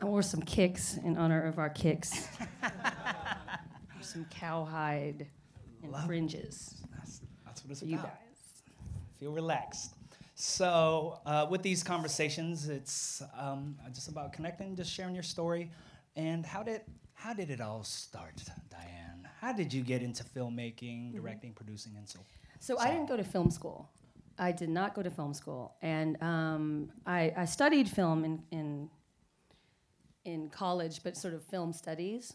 I wore some kicks in honor of our kicks. some cowhide and Love it. fringes That's, that's what it's for you guys. Feel relaxed. So, uh, with these conversations, it's um, just about connecting, just sharing your story. And how did how did it all start, Diane? How did you get into filmmaking, directing, producing, and so? So I didn't go to film school. I did not go to film school, and um, I, I studied film in, in in college, but sort of film studies.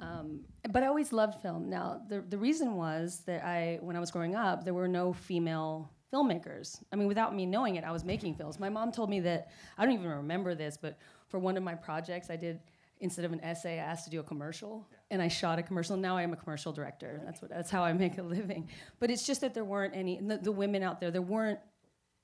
Um, but I always loved film. Now the the reason was that I when I was growing up, there were no female filmmakers. I mean, without me knowing it, I was making films. My mom told me that I don't even remember this, but for one of my projects, I did instead of an essay, I asked to do a commercial, and I shot a commercial. Now I am a commercial director. That's what that's how I make a living. But it's just that there weren't any the, the women out there. There weren't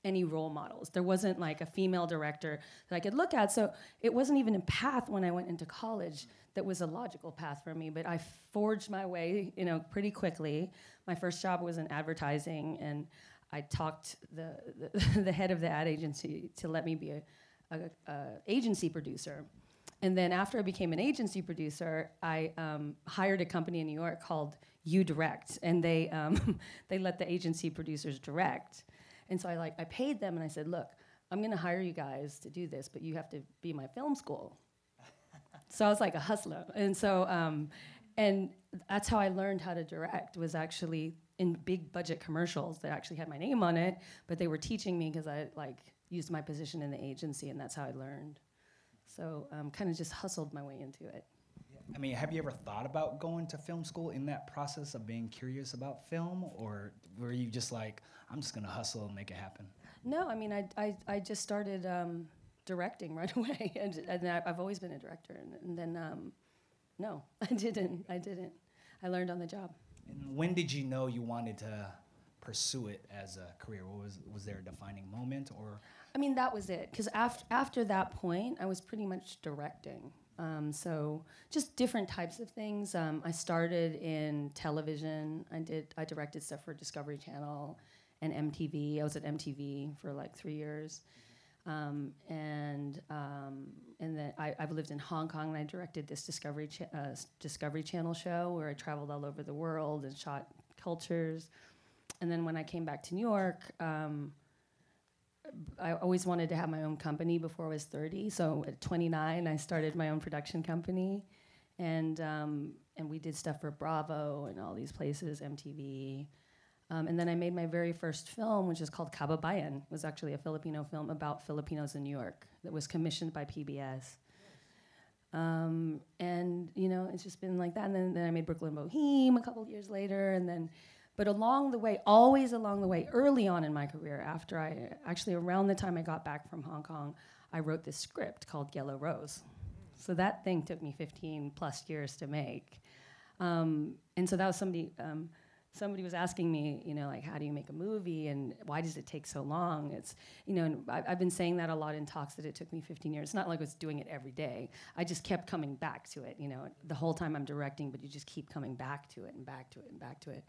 any role models. There wasn't like a female director that I could look at. So it wasn't even a path when I went into college that was a logical path for me. But I forged my way, you know, pretty quickly. My first job was in advertising, and I talked the the, the head of the ad agency to let me be a, a, a agency producer. And then after I became an agency producer, I um, hired a company in New York called U Direct, and they um, they let the agency producers direct. And so I like I paid them, and I said, look, I'm going to hire you guys to do this, but you have to be my film school. so I was like a hustler, and so um, and that's how I learned how to direct was actually in big budget commercials that actually had my name on it, but they were teaching me because I like used my position in the agency, and that's how I learned. So um, kind of just hustled my way into it. I mean, have you ever thought about going to film school in that process of being curious about film, or were you just like, I'm just gonna hustle and make it happen? No, I mean, I, I, I just started um, directing right away, and, and I, I've always been a director. And, and then, um, no, I didn't. I didn't. I learned on the job. And when did you know you wanted to pursue it as a career? What was was there a defining moment, or I mean, that was it. Because after after that point, I was pretty much directing. Um, so just different types of things. Um, I started in television. I did. I directed stuff for Discovery Channel and MTV. I was at MTV for like three years, um, and um, and then I, I've lived in Hong Kong and I directed this Discovery cha- uh, Discovery Channel show where I traveled all over the world and shot cultures. And then when I came back to New York. Um, I always wanted to have my own company before I was 30. So at 29, I started my own production company, and um, and we did stuff for Bravo and all these places, MTV. Um, and then I made my very first film, which is called Kababayan. It was actually a Filipino film about Filipinos in New York that was commissioned by PBS. Um, and you know, it's just been like that. And then, then I made Brooklyn Boheme a couple years later, and then but along the way, always along the way, early on in my career, after I actually around the time I got back from Hong Kong, I wrote this script called Yellow Rose. So that thing took me 15 plus years to make. Um, and so that was somebody, um, somebody was asking me, you know, like, how do you make a movie and why does it take so long? It's, you know, and I, I've been saying that a lot in talks that it took me 15 years. It's not like I was doing it every day. I just kept coming back to it, you know, the whole time I'm directing, but you just keep coming back to it and back to it and back to it.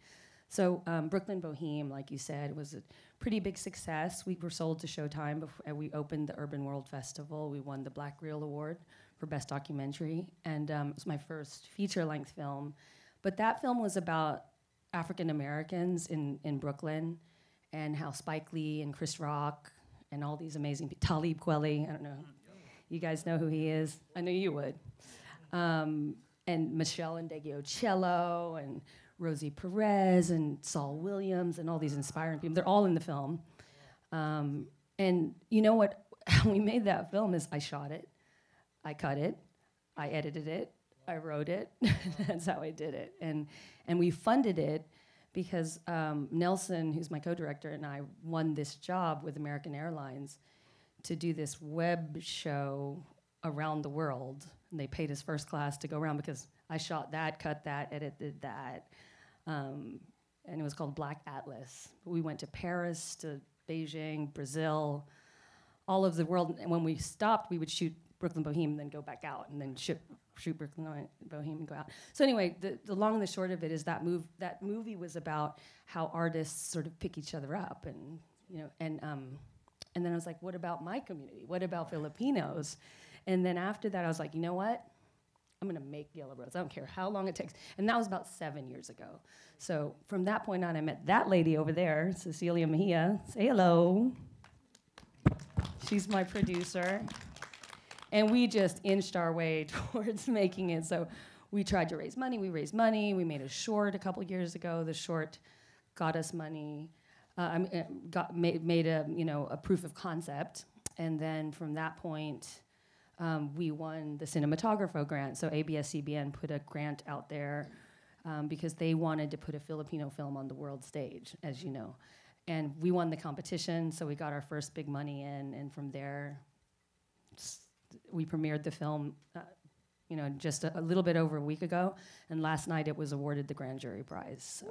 So um, Brooklyn Boheme, like you said, was a pretty big success. We were sold to Showtime. Before, we opened the Urban World Festival. We won the Black Reel Award for Best Documentary, and um, it was my first feature-length film. But that film was about African Americans in, in Brooklyn, and how Spike Lee and Chris Rock and all these amazing Talib Kweli. I don't know. You guys know who he is. I know you would. Um, and Michelle and Cello and Rosie Perez and Saul Williams and all these inspiring people. They're all in the film. Um, and you know what? We made that film is I shot it, I cut it, I edited it, I wrote it. That's how I did it. And, and we funded it because um, Nelson, who's my co-director, and I won this job with American Airlines to do this web show around the world. And they paid us first class to go around because I shot that, cut that, edited that. Um, and it was called Black Atlas. We went to Paris, to Beijing, Brazil, all of the world. And when we stopped, we would shoot Brooklyn Boheme, then go back out, and then shoot, shoot Brooklyn Boheme and go out. So anyway, the, the long and the short of it is that move that movie was about how artists sort of pick each other up and you know, and um, and then I was like, what about my community? What about Filipinos? And then after that, I was like, you know what? I'm gonna make Yellow Rose. I don't care how long it takes. And that was about seven years ago. So from that point on, I met that lady over there, Cecilia Mejia. Say hello. She's my producer. And we just inched our way towards making it. So we tried to raise money. We raised money. We made a short a couple years ago. The short got us money. Uh, I uh, got made, made a you know a proof of concept, and then from that point, um, we won the Cinematografo grant. So ABS-CBN put a grant out there um, because they wanted to put a Filipino film on the world stage, as you know. And we won the competition, so we got our first big money in, and from there, we premiered the film, uh, you know, just a, a, little bit over a week ago, and last night it was awarded the grand jury prize. So.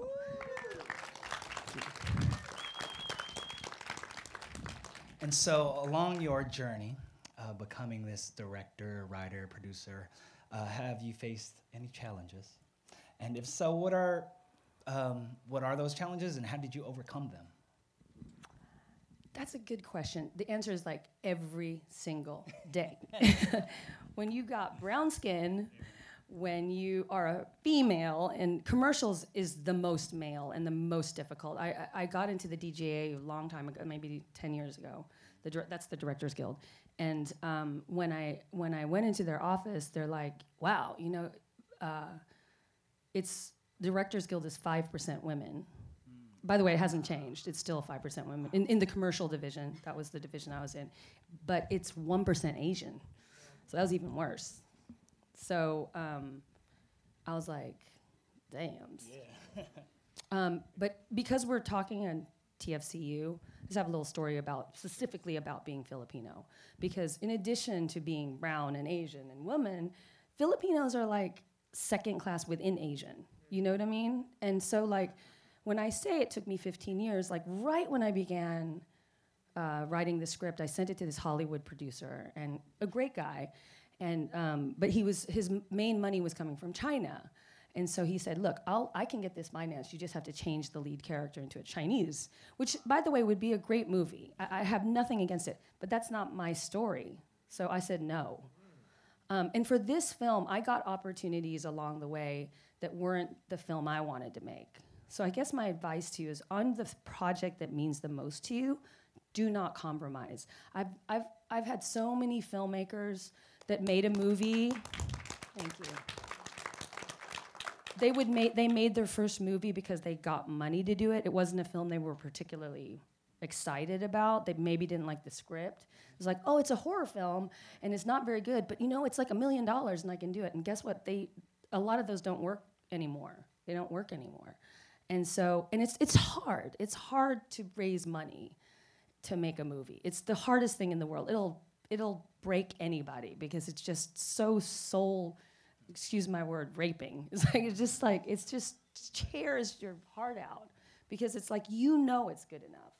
And so, along your journey, uh, becoming this director, writer, producer, uh, have you faced any challenges? And if so, what are um, what are those challenges, and how did you overcome them? That's a good question. The answer is like every single day. when you got brown skin, when you are a female, and commercials is the most male and the most difficult. I, I, I got into the DGA a long time ago, maybe 10 years ago. The, that's the Directors Guild. And um, when I when I went into their office, they're like, "Wow, you know, uh, it's Directors Guild is five percent women." Mm. By the way, it hasn't changed. It's still five percent women in, in the commercial division. That was the division I was in, but it's one percent Asian, so that was even worse. So um, I was like, "Damn." Yeah. um, but because we're talking on TFCU, just have a little story about specifically about being Filipino. Because in addition to being brown and Asian and woman, Filipinos are like second class within Asian. You know what I mean? And so like when I say it took me 15 years, like right when I began uh, writing the script, I sent it to this Hollywood producer and a great guy. And um, but he was his main money was coming from China. And so he said, Look, I'll, I can get this financed. You just have to change the lead character into a Chinese, which, by the way, would be a great movie. I, I have nothing against it, but that's not my story. So I said no. Um, and for this film, I got opportunities along the way that weren't the film I wanted to make. So I guess my advice to you is on the project that means the most to you, do not compromise. I've, I've, I've had so many filmmakers that made a movie. Thank you they would make they made their first movie because they got money to do it. It wasn't a film they were particularly excited about. They maybe didn't like the script. It was like, oh, it's a horror film and it's not very good, but you know, it's like a million dollars and I can do it. And guess what? They a lot of those don't work anymore. They don't work anymore. And so, and it's it's hard. It's hard to raise money to make a movie. It's the hardest thing in the world. It'll it'll break anybody because it's just so soul excuse my word, raping. It's like it's just like it's just tears your heart out because it's like you know it's good enough.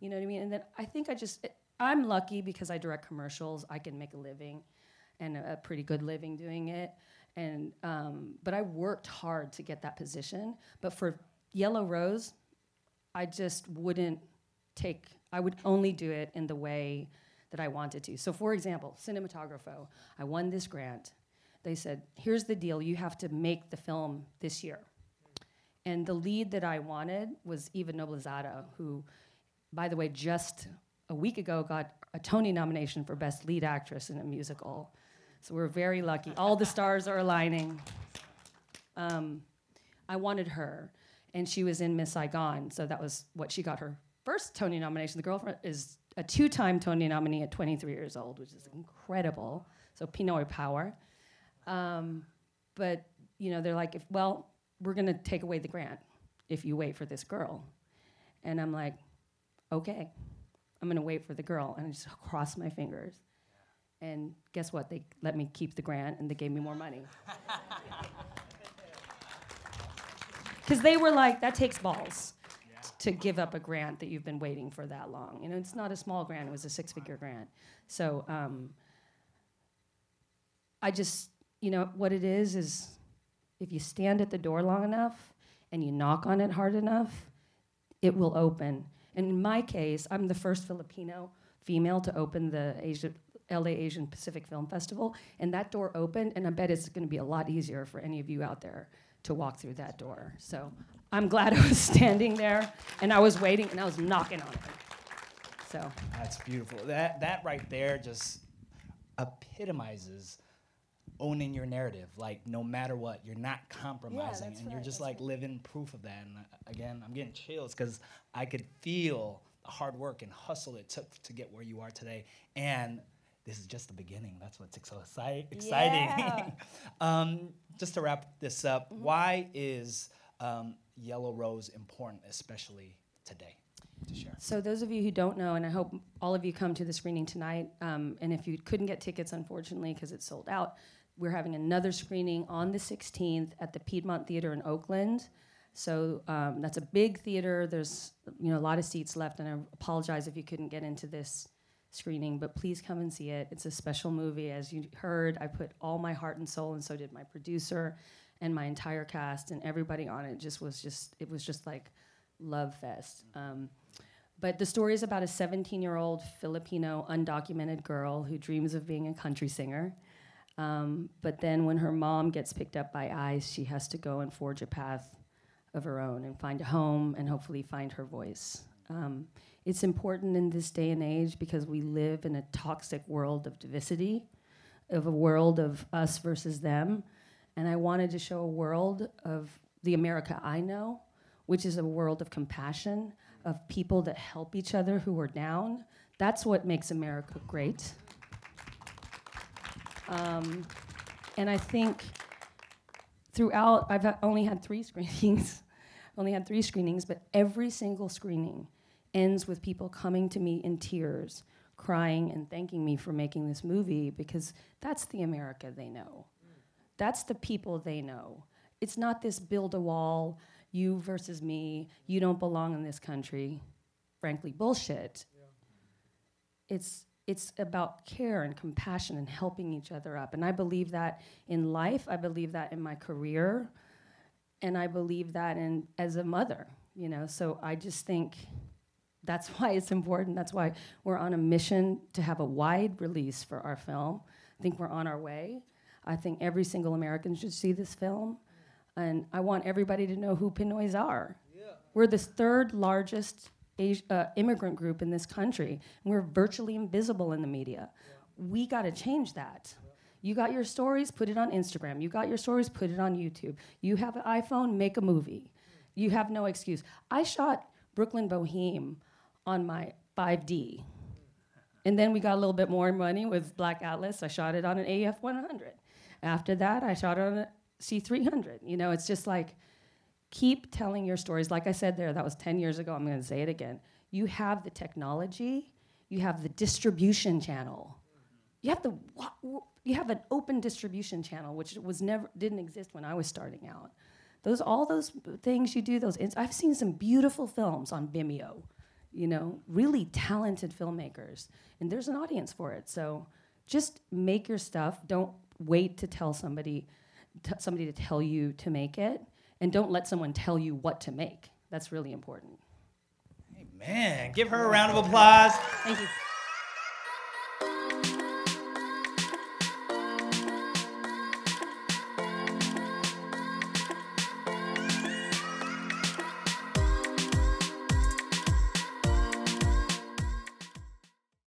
You know what I mean? And then I think I just I'm lucky because I direct commercials. I can make a living, and a, a pretty good living doing it. And um, but I worked hard to get that position. But for Yellow Rose, I just wouldn't take. I would only do it in the way that I wanted to. So, for example, Cinematografo, I won this grant they said, here's the deal, you have to make the film this year. And the lead that I wanted was Eva Noblezada, who, by the way, just a week ago got a Tony nomination for Best Lead Actress in a Musical. So we're very lucky. All the stars are aligning. Um, I wanted her, and she was in Miss Saigon, so that was what she got her first Tony nomination. The girlfriend is a two time Tony nominee at 23 years old, which is incredible. So Pinoy power. Um, but you know, they're like, if, well, we're going to take away the grant if you wait for this girl. And I'm like, okay, I'm going to wait for the girl. And I just cross my fingers. And guess what? They let me keep the grant and they gave me more money. Because they were like, that takes balls yeah. to give up a grant that you've been waiting for that long. You know, it's not a small grant, it was a six figure grant. So um, I just you know, what it is is if you stand at the door long enough and you knock on it hard enough, it will open. And in my case, I'm the first Filipino female to open the Asia, LA Asian Pacific Film Festival, and that door opened, and I bet it's going to be a lot easier for any of you out there to walk through that door. So I'm glad I was standing there, and I was waiting, and I was knocking on it. So That's beautiful. That that right there just epitomizes owning your narrative. Like no matter what, you're not compromising, that's and you're just like living proof of that. And uh, again, I'm getting chills because I could feel the hard work and hustle it took to get where you are today. And this is just the beginning. That's what's so exci- exciting. Yeah. um, just to wrap this up, why is um, Yellow Rose important, especially today? To share. So those of you who don't know, and I hope all of you come to the screening tonight, um, and if you couldn't get tickets, unfortunately, because it's sold out, we're having another screening on the 16th at the Piedmont Theater in Oakland. So um, that's a big theater. There's you know a lot of seats left, and I apologize if you couldn't get into this screening, but please come and see it. It's a special movie, as you heard. I put all my heart and soul, and so did my producer, and my entire cast, and everybody on it. Just was just it was just like love fest. Um, but the story is about a 17 year old Filipino undocumented girl who dreams of being a country singer. Um, but then when her mom gets picked up by ICE, she has to go and forge a path of her own and find a home and hopefully find her voice. Um, it's important in this day and age because we live in a toxic world of diversity, of a world of us versus them. And I wanted to show a world of the America I know, which is a world of compassion, of people that help each other who are down. That's what makes America great. Um, and I think throughout, I've only had three screenings, only had three screenings, but every single screening ends with people coming to me in tears, crying and thanking me for making this movie because that's the America they know. That's the people they know. It's not this build a wall, you versus me, you don't belong in this country. Frankly, bullshit. It's it's about care and compassion and helping each other up. And I believe that in life, I believe that in my career, and I believe that in as a mother, you know. So I just think that's why it's important. That's why we're on a mission to have a wide release for our film. I think we're on our way. I think every single American should see this film. And I want everybody to know who Pinoys are. We're the third largest Asi- uh, immigrant group in this country, and we're virtually invisible in the media. We got to change that. You got your stories, put it on Instagram. You got your stories, put it on YouTube. You have an iPhone, make a movie. You have no excuse. I shot Brooklyn Boheme on my 5D. And then we got a little bit more money with Black Atlas. I shot it on an AF 100. After that, I shot it on a C300. You know, it's just like, keep telling your stories. Like I said there, that was 10 years ago. I'm going to say it again. You have the technology, you have the distribution channel. You have the you have an open distribution channel, which was never didn't exist when I was starting out. Those all those things you do. Those I've seen some beautiful films on Vimeo. You know, really talented filmmakers, and there's an audience for it. So just make your stuff. Don't wait to tell somebody t- somebody to tell you to make it, and don't let someone tell you what to make. That's really important. Hey, Man, give her a round of applause. Thank you.